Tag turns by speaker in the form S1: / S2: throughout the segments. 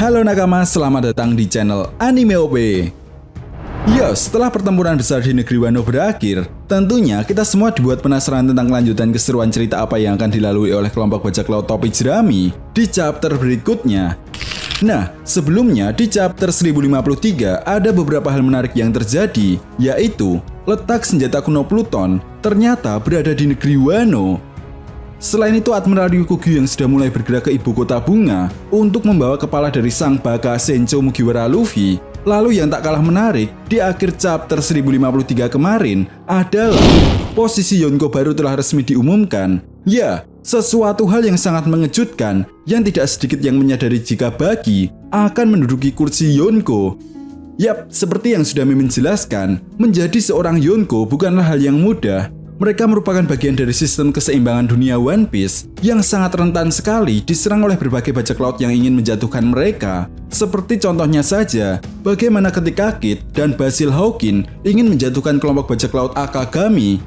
S1: Halo nakama, selamat datang di channel Anime OP. Ya, setelah pertempuran besar di negeri Wano berakhir, tentunya kita semua dibuat penasaran tentang kelanjutan keseruan cerita apa yang akan dilalui oleh kelompok bajak laut topi jerami di chapter berikutnya. Nah, sebelumnya di chapter 1053 ada beberapa hal menarik yang terjadi, yaitu letak senjata kuno Pluton ternyata berada di negeri Wano. Selain itu, Admiral Ryukugyu yang sudah mulai bergerak ke ibu kota bunga untuk membawa kepala dari sang baka Sencho Mugiwara Luffy Lalu yang tak kalah menarik, di akhir chapter 1053 kemarin adalah posisi Yonko baru telah resmi diumumkan. Ya, sesuatu hal yang sangat mengejutkan yang tidak sedikit yang menyadari jika Bagi akan menduduki kursi Yonko. Yap, seperti yang sudah Mimin jelaskan, menjadi seorang Yonko bukanlah hal yang mudah, mereka merupakan bagian dari sistem keseimbangan dunia One Piece yang sangat rentan sekali diserang oleh berbagai bajak laut yang ingin menjatuhkan mereka. Seperti contohnya saja, bagaimana ketika Kid dan Basil Hawkin ingin menjatuhkan kelompok bajak laut Akagami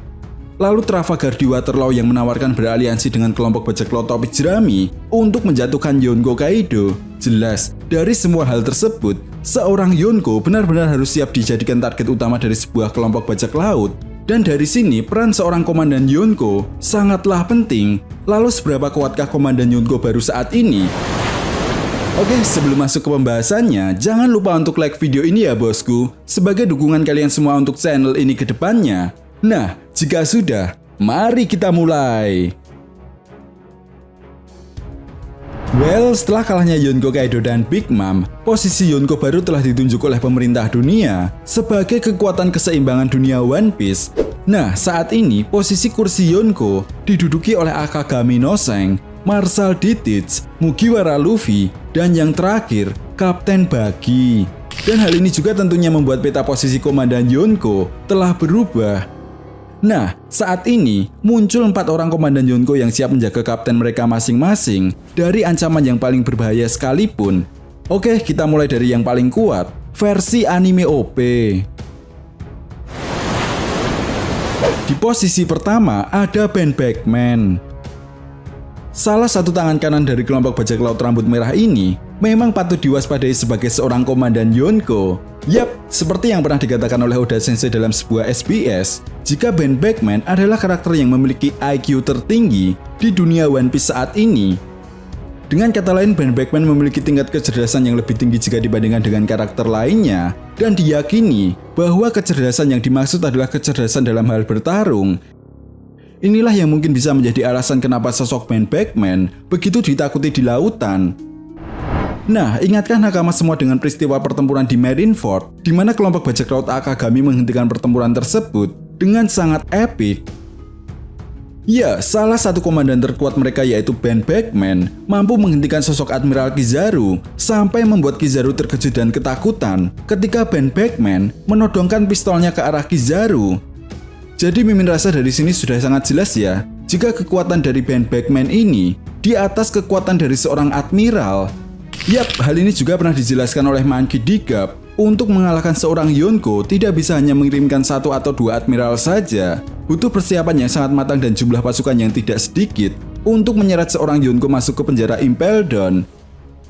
S1: Lalu Trafalgar di Waterloo yang menawarkan beraliansi dengan kelompok bajak laut topi jerami untuk menjatuhkan Yonko Kaido. Jelas, dari semua hal tersebut, seorang Yonko benar-benar harus siap dijadikan target utama dari sebuah kelompok bajak laut dan dari sini peran seorang Komandan Yonko sangatlah penting. Lalu seberapa kuatkah Komandan Yonko baru saat ini? Oke, sebelum masuk ke pembahasannya, jangan lupa untuk like video ini ya bosku, sebagai dukungan kalian semua untuk channel ini ke depannya. Nah, jika sudah, mari kita mulai. Well, setelah kalahnya Yonko Kaido dan Big Mom, posisi Yonko baru telah ditunjuk oleh pemerintah dunia sebagai kekuatan keseimbangan dunia One Piece. Nah, saat ini posisi kursi Yonko diduduki oleh Akagami Noseng, Marshal Ditich, Mugiwara Luffy, dan yang terakhir, Kapten Bagi. Dan hal ini juga tentunya membuat peta posisi Komandan Yonko telah berubah Nah, saat ini muncul empat orang komandan Yonko yang siap menjaga kapten mereka masing-masing dari ancaman yang paling berbahaya sekalipun. Oke, kita mulai dari yang paling kuat, versi anime OP. Di posisi pertama ada Ben Beckman. Salah satu tangan kanan dari kelompok bajak laut rambut merah ini memang patut diwaspadai sebagai seorang komandan Yonko. Yap, seperti yang pernah dikatakan oleh Oda Sensei dalam sebuah SBS, jika Ben Beckman adalah karakter yang memiliki IQ tertinggi di dunia One Piece saat ini. Dengan kata lain, Ben Beckman memiliki tingkat kecerdasan yang lebih tinggi jika dibandingkan dengan karakter lainnya, dan diyakini bahwa kecerdasan yang dimaksud adalah kecerdasan dalam hal bertarung. Inilah yang mungkin bisa menjadi alasan kenapa sosok Ben Beckman begitu ditakuti di lautan, Nah, ingatkah nakama semua dengan peristiwa pertempuran di Marineford, di mana kelompok bajak laut Akagami menghentikan pertempuran tersebut dengan sangat epik? Ya, salah satu komandan terkuat mereka yaitu Ben Beckman mampu menghentikan sosok Admiral Kizaru sampai membuat Kizaru terkejut dan ketakutan ketika Ben Beckman menodongkan pistolnya ke arah Kizaru. Jadi mimin rasa dari sini sudah sangat jelas ya, jika kekuatan dari Ben Beckman ini di atas kekuatan dari seorang admiral Yap, hal ini juga pernah dijelaskan oleh Monkey Digap. Untuk mengalahkan seorang Yonko, tidak bisa hanya mengirimkan satu atau dua admiral saja. Butuh persiapan yang sangat matang dan jumlah pasukan yang tidak sedikit untuk menyeret seorang Yonko masuk ke penjara Impel Down.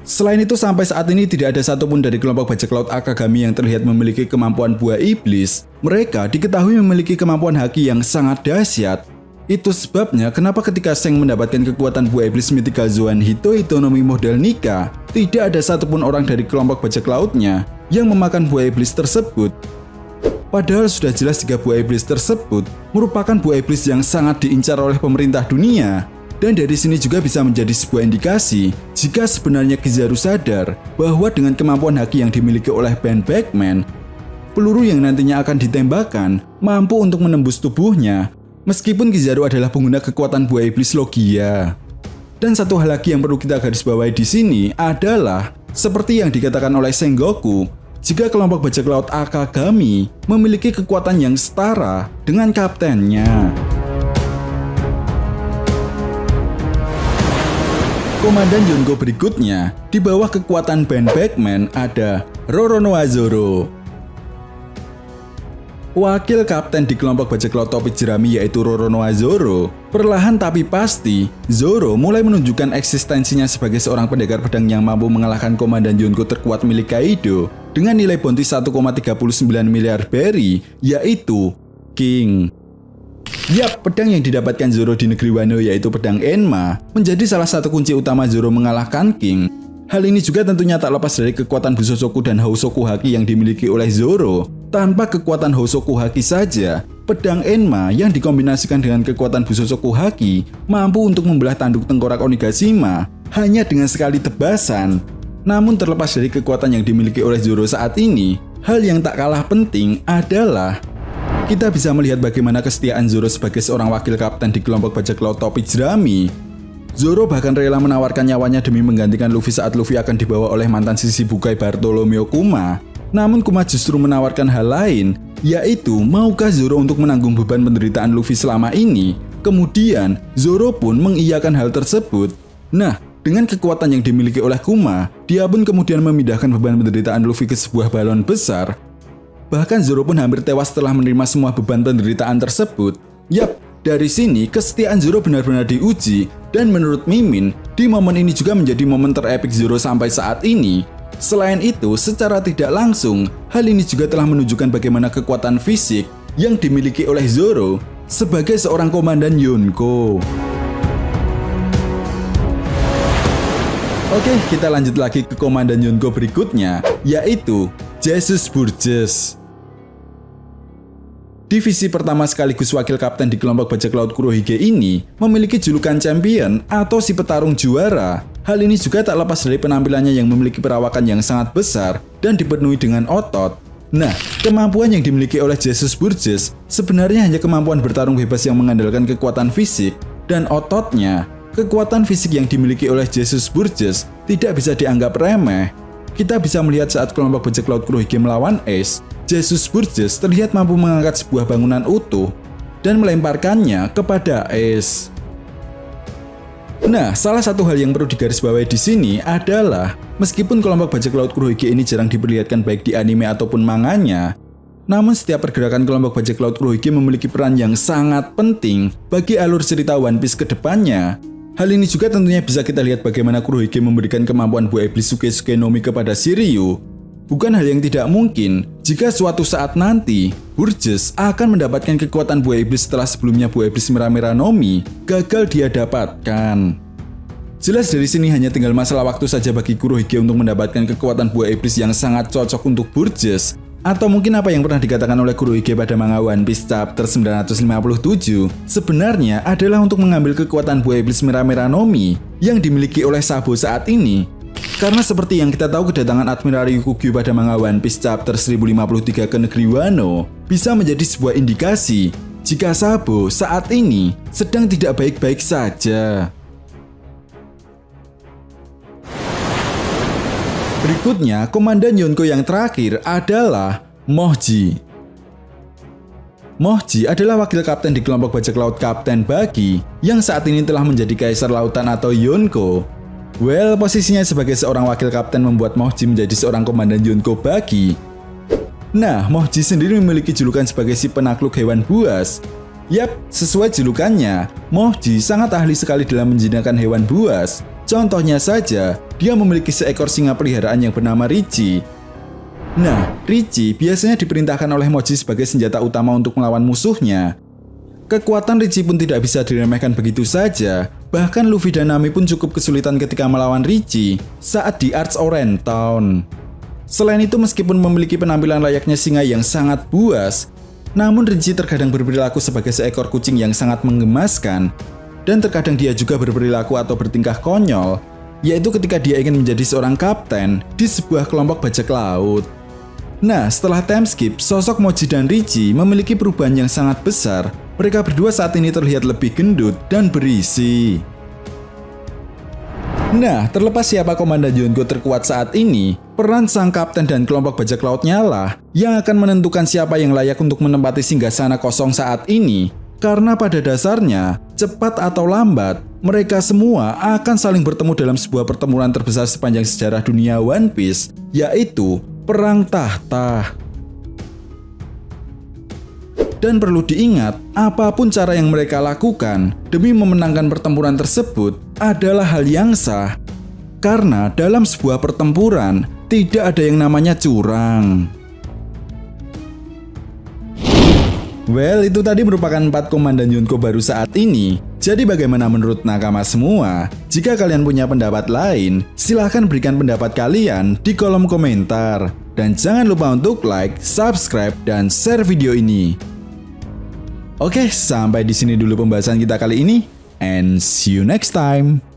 S1: Selain itu, sampai saat ini tidak ada satupun dari kelompok bajak laut Akagami yang terlihat memiliki kemampuan buah iblis. Mereka diketahui memiliki kemampuan haki yang sangat dahsyat, itu sebabnya kenapa ketika Seng mendapatkan kekuatan buah iblis Mythical Zoan Hito Hitonomi model Nika, tidak ada satupun orang dari kelompok bajak lautnya yang memakan buah iblis tersebut. Padahal sudah jelas jika buah iblis tersebut merupakan buah iblis yang sangat diincar oleh pemerintah dunia. Dan dari sini juga bisa menjadi sebuah indikasi jika sebenarnya Kizaru sadar bahwa dengan kemampuan haki yang dimiliki oleh Ben Beckman, peluru yang nantinya akan ditembakkan mampu untuk menembus tubuhnya Meskipun Kizaru adalah pengguna kekuatan buah iblis Logia. Dan satu hal lagi yang perlu kita garis bawahi di sini adalah seperti yang dikatakan oleh Sengoku, jika kelompok bajak laut Akagami memiliki kekuatan yang setara dengan kaptennya. Komandan Yonko berikutnya, di bawah kekuatan Ben Beckman ada Roronoa Zoro. wakil kapten di kelompok bajak laut topi jerami yaitu Roronoa Zoro, perlahan tapi pasti, Zoro mulai menunjukkan eksistensinya sebagai seorang pendekar pedang yang mampu mengalahkan komandan Yonko terkuat milik Kaido dengan nilai bounty 1,39 miliar berry, yaitu King. Yap, pedang yang didapatkan Zoro di negeri Wano yaitu pedang Enma menjadi salah satu kunci utama Zoro mengalahkan King. Hal ini juga tentunya tak lepas dari kekuatan Busosoku dan Housoku Haki yang dimiliki oleh Zoro. Tanpa kekuatan Housoku Haki saja, pedang Enma yang dikombinasikan dengan kekuatan Busosoku Haki mampu untuk membelah tanduk tengkorak Onigashima hanya dengan sekali tebasan. Namun terlepas dari kekuatan yang dimiliki oleh Zoro saat ini, hal yang tak kalah penting adalah kita bisa melihat bagaimana kesetiaan Zoro sebagai seorang wakil kapten di kelompok bajak laut topi jerami. Zoro bahkan rela menawarkan nyawanya demi menggantikan Luffy saat Luffy akan dibawa oleh mantan sisi bukai Bartolomeo Kuma. Namun Kuma justru menawarkan hal lain, yaitu maukah Zoro untuk menanggung beban penderitaan Luffy selama ini. Kemudian, Zoro pun mengiyakan hal tersebut. Nah, dengan kekuatan yang dimiliki oleh Kuma, dia pun kemudian memindahkan beban penderitaan Luffy ke sebuah balon besar Bahkan Zoro pun hampir tewas setelah menerima semua beban penderitaan tersebut. Yap, dari sini kesetiaan Zoro benar-benar diuji dan menurut Mimin, di momen ini juga menjadi momen terepik Zoro sampai saat ini. Selain itu, secara tidak langsung, hal ini juga telah menunjukkan bagaimana kekuatan fisik yang dimiliki oleh Zoro sebagai seorang komandan Yonko. Oke, kita lanjut lagi ke komandan Yonko berikutnya, yaitu Jesus Burgess. Divisi pertama sekaligus wakil kapten di kelompok bajak laut Kurohige ini memiliki julukan champion atau si petarung juara. Hal ini juga tak lepas dari penampilannya yang memiliki perawakan yang sangat besar dan dipenuhi dengan otot. Nah, kemampuan yang dimiliki oleh Jesus Burgess sebenarnya hanya kemampuan bertarung bebas yang mengandalkan kekuatan fisik dan ototnya. Kekuatan fisik yang dimiliki oleh Jesus Burgess tidak bisa dianggap remeh. Kita bisa melihat saat kelompok bajak laut Kurohige melawan Ace, Jesus Burgess terlihat mampu mengangkat sebuah bangunan utuh dan melemparkannya kepada es. Nah, salah satu hal yang perlu digarisbawahi di sini adalah meskipun kelompok bajak laut Kurohige ini jarang diperlihatkan baik di anime ataupun manganya, namun setiap pergerakan kelompok bajak laut Kurohige memiliki peran yang sangat penting bagi alur cerita One Piece ke depannya. Hal ini juga tentunya bisa kita lihat bagaimana Kurohige memberikan kemampuan buah iblis Suke Suke Nomi kepada Shiryu Bukan hal yang tidak mungkin jika suatu saat nanti Burgess akan mendapatkan kekuatan buah iblis setelah sebelumnya buah iblis merah-merah Nomi gagal dia dapatkan. Jelas dari sini hanya tinggal masalah waktu saja bagi Kurohige untuk mendapatkan kekuatan buah iblis yang sangat cocok untuk Burgess atau mungkin apa yang pernah dikatakan oleh Kurohige pada manga One Piece chapter 957 sebenarnya adalah untuk mengambil kekuatan buah iblis merah-merah Nomi yang dimiliki oleh Sabo saat ini karena seperti yang kita tahu kedatangan Admiral Ryukugyu pada manga One Piece chapter 1053 ke negeri Wano bisa menjadi sebuah indikasi jika Sabo saat ini sedang tidak baik-baik saja. Berikutnya, komandan Yonko yang terakhir adalah Mohji. Mohji adalah wakil kapten di kelompok bajak laut Kapten Bagi yang saat ini telah menjadi kaisar lautan atau Yonko Well, posisinya sebagai seorang wakil kapten membuat Mohji menjadi seorang komandan Yonko Bagi. Nah, Mohji sendiri memiliki julukan sebagai si penakluk hewan buas. Yap, sesuai julukannya, Mohji sangat ahli sekali dalam menjinakkan hewan buas. Contohnya saja, dia memiliki seekor singa peliharaan yang bernama Richie. Nah, Richie biasanya diperintahkan oleh Moji sebagai senjata utama untuk melawan musuhnya. Kekuatan Richie pun tidak bisa diremehkan begitu saja, Bahkan Luffy dan Nami pun cukup kesulitan ketika melawan Richie saat di Arts Orange Town. Selain itu meskipun memiliki penampilan layaknya singa yang sangat buas, namun Richie terkadang berperilaku sebagai seekor kucing yang sangat menggemaskan dan terkadang dia juga berperilaku atau bertingkah konyol, yaitu ketika dia ingin menjadi seorang kapten di sebuah kelompok bajak laut. Nah, setelah time skip, sosok Moji dan Richie memiliki perubahan yang sangat besar mereka berdua saat ini terlihat lebih gendut dan berisi. Nah, terlepas siapa komandan Yonko terkuat saat ini, peran sang kapten dan kelompok bajak lautnya lah yang akan menentukan siapa yang layak untuk menempati singgasana kosong saat ini. Karena pada dasarnya, cepat atau lambat, mereka semua akan saling bertemu dalam sebuah pertemuan terbesar sepanjang sejarah dunia One Piece, yaitu Perang Tahta. Dan perlu diingat, apa pun cara yang mereka lakukan demi memenangkan pertempuran tersebut adalah hal yang sah. Karena dalam sebuah pertempuran tidak ada yang namanya curang. Well, itu tadi merupakan empat komandan Yunko baru saat ini. Jadi bagaimana menurut nakama semua? Jika kalian punya pendapat lain, silahkan berikan pendapat kalian di kolom komentar. Dan jangan lupa untuk like, subscribe, dan share video ini. Oke, sampai di sini dulu pembahasan kita kali ini, and see you next time.